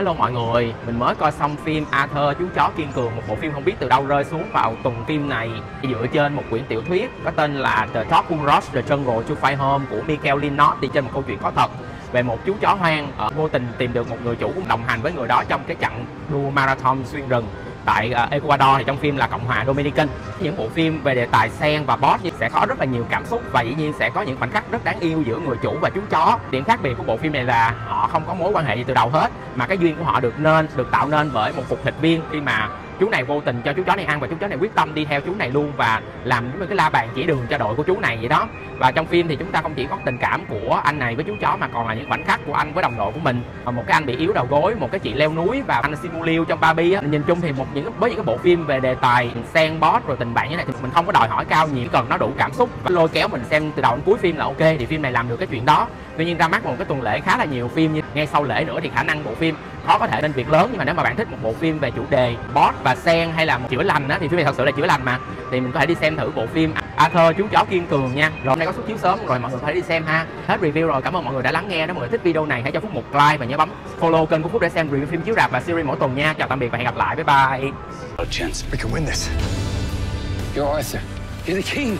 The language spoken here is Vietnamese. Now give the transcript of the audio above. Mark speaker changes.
Speaker 1: Hello mọi người, mình mới coi xong phim Arthur chú chó kiên cường Một bộ phim không biết từ đâu rơi xuống vào tuần phim này. Dựa trên một quyển tiểu thuyết có tên là The Talking Ross The Jungle to Fight Home của Michael Linnott Đi trên một câu chuyện có thật về một chú chó hoang ở vô tình tìm được một người chủ đồng hành với người đó trong cái chặng đua marathon xuyên rừng tại uh, Ecuador thì trong phim là Cộng hòa Dominican. Những bộ phim về đề tài sen và boss sẽ có rất là nhiều cảm xúc và dĩ nhiên sẽ có những khoảnh khắc rất đáng yêu giữa người chủ và chú chó. Điểm khác biệt của bộ phim này là họ không có mối quan hệ gì từ đầu hết mà cái duyên của họ được nên được tạo nên bởi một cục thịt viên khi mà chú này vô tình cho chú chó này ăn và chú chó này quyết tâm đi theo chú này luôn và làm những cái la bàn chỉ đường cho đội của chú này vậy đó. Và trong phim thì chúng ta không chỉ có tình cảm của anh này với chú chó mà còn là những khoảnh khắc của anh với đồng đội của mình. Một cái anh bị yếu đầu gối, một cái chị leo núi và anh Simu trong Barbie á. Nhìn chung thì một những với những cái bộ phim về đề tài sen, boss rồi tình bạn như này thì mình không có đòi hỏi cao nhiều cần nó đủ cảm xúc và lôi kéo mình xem từ đầu đến cuối phim là ok, thì phim này làm được cái chuyện đó tuy nhiên ra mắt một cái tuần lễ khá là nhiều phim như ngay sau lễ nữa thì khả năng bộ phim khó có thể nên việc lớn. Nhưng mà nếu mà bạn thích một bộ phim về chủ đề boss và sen hay là một chữa lành á, thì phim này thật sự là chữa lành mà. Thì mình có thể đi xem thử bộ phim Arthur chú chó kiên cường nha. Rồi hôm nay có xuất chiếu sớm rồi, mọi người có thể đi xem ha. Hết review rồi, cảm ơn mọi người đã lắng nghe. Nếu mọi người thích video này, hãy cho phúc một like và nhớ bấm follow kênh của phúc để xem review phim chiếu rạp và series mỗi tuần nha. Chào tạm biệt và hẹn gặp lại. Bye bye.
Speaker 2: You're Arthur. You're the king.